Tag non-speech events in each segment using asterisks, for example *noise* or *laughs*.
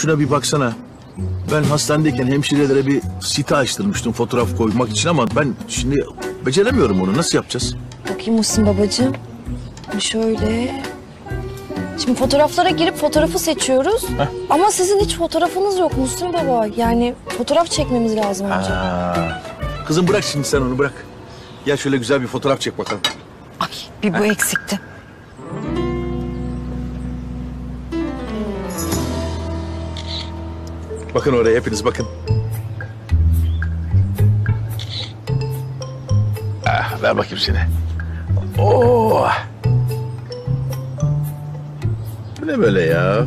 Şuna bir baksana. Ben hastanedeyken hemşirelere bir site açtırmıştım fotoğraf koymak için ama ben şimdi beceremiyorum onu. Nasıl yapacağız? Bakayım Muhsin babacığım. Şöyle. Şimdi fotoğraflara girip fotoğrafı seçiyoruz. Ama sizin hiç fotoğrafınız yok Muhsin baba. Yani fotoğraf çekmemiz lazım önce. Aa. Kızım bırak şimdi sen onu bırak. Gel şöyle güzel bir fotoğraf çek bakalım. Ay bir bu eksikti. Bakın oraya hepiniz bakın. Ah, ver bakayım seni. Oo. Bu ne böyle ya?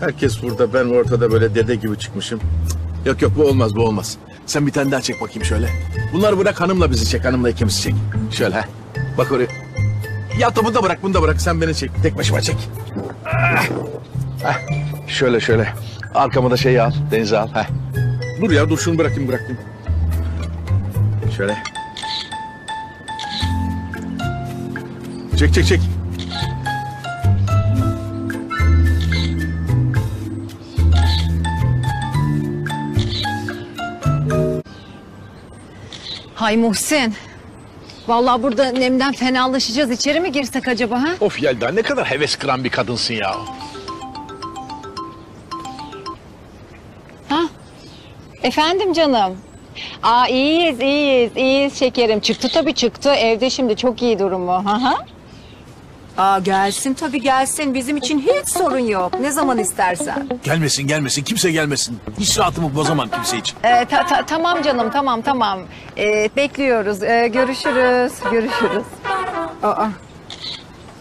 Herkes burada ben ortada böyle dede gibi çıkmışım. Yok yok bu olmaz bu olmaz. Sen bir tane daha çek bakayım şöyle. Bunları bırak hanımla bizi çek hanımla ikimizi çek. Şöyle ha. Bak oraya. Ya da bunu da bırak bunu da bırak sen beni çek. Tek başıma çek. Ah. Ah. Şöyle şöyle. Arkama da şeyi al. Denize al. Heh. Dur ya dur şunu bırakayım bırakayım. Şöyle. Çek çek çek. Hay Muhsin. Vallahi burada nemden fenalaşacağız. İçeri mi girsek acaba ha? Of Yelda ne kadar heves kıran bir kadınsın ya. Efendim canım. Aa iyiyiz, iyiyiz, iyiyiz şekerim. Çıktı tabii çıktı. Evde şimdi çok iyi durumu. Aa gelsin tabii gelsin. Bizim için hiç sorun yok. Ne zaman istersen. Gelmesin gelmesin kimse gelmesin. Hiç rahatımı bozamam kimse için. Ee, ta- ta- tamam canım, tamam tamam. Ee, bekliyoruz. Ee, görüşürüz, görüşürüz. Aa.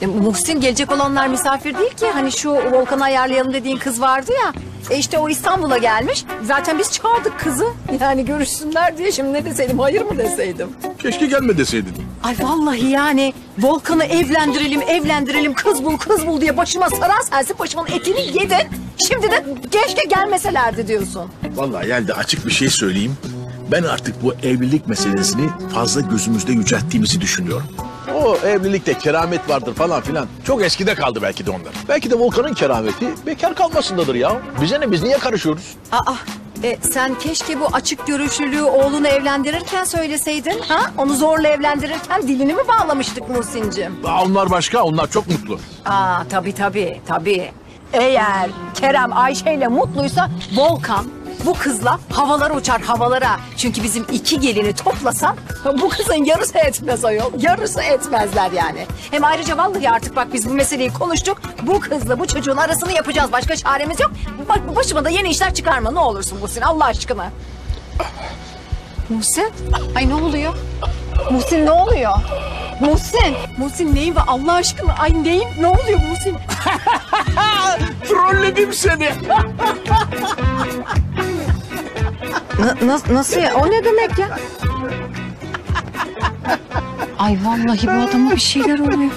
Muhsin gelecek olanlar misafir değil ki. Hani şu Volkan'ı ayarlayalım dediğin kız vardı ya. E işte o İstanbul'a gelmiş. Zaten biz çağırdık kızı. Yani görüşsünler diye şimdi ne deseydim hayır mı deseydim. Keşke gelme deseydin. Ay vallahi yani Volkan'ı evlendirelim evlendirelim kız bul kız bul diye başıma saran sensin başımın etini yedin. Şimdi de keşke gelmeselerdi diyorsun. Vallahi Yelda açık bir şey söyleyeyim. Ben artık bu evlilik meselesini fazla gözümüzde yücelttiğimizi düşünüyorum. O evlilikte keramet vardır falan filan. Çok eskide kaldı belki de onlar. Belki de Volkan'ın kerameti bekar kalmasındadır ya. Bize ne biz niye karışıyoruz? Aa, e, sen keşke bu açık görüşlülüğü oğlunu evlendirirken söyleseydin. Ha? Onu zorla evlendirirken dilini mi bağlamıştık Muhsin'cim? Aa, onlar başka onlar çok mutlu. Aa, tabii tabii, tabii. Eğer Kerem Ayşe ile mutluysa Volkan bu kızla havalara uçar havalara. Çünkü bizim iki gelini toplasan bu kızın yarısı etmez ayol. Yarısı etmezler yani. Hem ayrıca vallahi artık bak biz bu meseleyi konuştuk. Bu kızla bu çocuğun arasını yapacağız. Başka çaremiz yok. Bak başıma da yeni işler çıkarma ne olursun Muhsin Allah aşkına. Muhsin? Ay ne oluyor? Muhsin ne oluyor? Muhsin. Muhsin neyin var Allah aşkına? Ay neyin? Ne oluyor Muhsin? *laughs* Trolledim seni. *laughs* Na- nas- nasıl ya? O ne demek ya? Ay vallahi bu adama bir şeyler oluyor.